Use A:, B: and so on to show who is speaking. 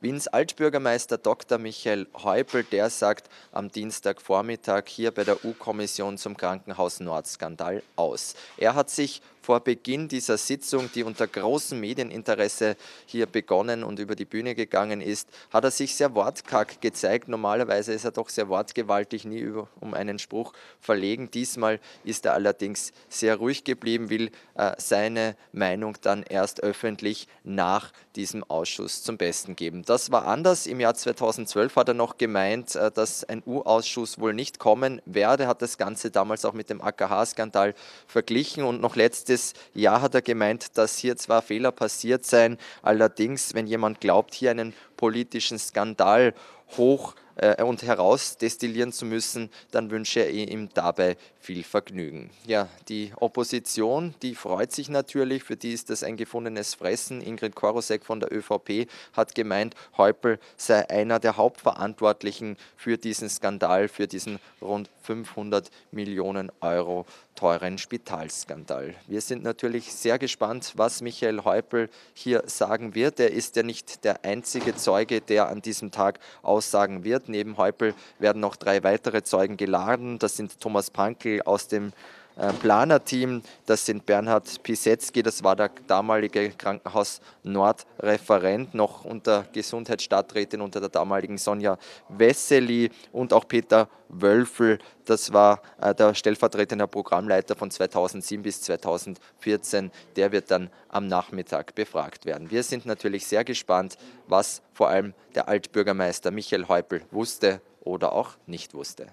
A: Wiens Altbürgermeister Dr. Michael Häupl, der sagt am Dienstagvormittag hier bei der U-Kommission zum Krankenhaus Nord-Skandal aus. Er hat sich vor Beginn dieser Sitzung, die unter großem Medieninteresse hier begonnen und über die Bühne gegangen ist, hat er sich sehr wortkarg gezeigt. Normalerweise ist er doch sehr wortgewaltig, nie über, um einen Spruch verlegen. Diesmal ist er allerdings sehr ruhig geblieben, will äh, seine Meinung dann erst öffentlich nach diesem Ausschuss zum Besten geben. Das war anders. Im Jahr 2012 hat er noch gemeint, äh, dass ein U-Ausschuss wohl nicht kommen werde, hat das Ganze damals auch mit dem AKH-Skandal verglichen und noch letzte letztes Jahr hat er gemeint, dass hier zwar Fehler passiert seien, allerdings, wenn jemand glaubt, hier einen politischen Skandal hoch äh, und herausdestillieren zu müssen, dann wünsche er ihm dabei viel Vergnügen. Ja, die Opposition, die freut sich natürlich, für die ist das ein gefundenes Fressen. Ingrid Korosek von der ÖVP hat gemeint, Häupl sei einer der Hauptverantwortlichen für diesen Skandal, für diesen rund 500 Millionen Euro teuren Spitalskandal. Wir sind natürlich sehr gespannt, was Michael Häupl hier sagen wird. Er ist ja nicht der einzige Zeuge, der an diesem Tag aussagen wird. Neben Häupl werden noch drei weitere Zeugen geladen. Das sind Thomas Pankel aus dem Planerteam. Das sind Bernhard Pisetzky, das war der damalige Krankenhaus Nord-Referent, noch unter Gesundheitsstadträtin unter der damaligen Sonja Wessely und auch Peter Wölfel, das war äh, der stellvertretende Programmleiter von 2007 bis 2014. Der wird dann am Nachmittag befragt werden. Wir sind natürlich sehr gespannt, was vor allem der Altbürgermeister Michael Häupl wusste oder auch nicht wusste.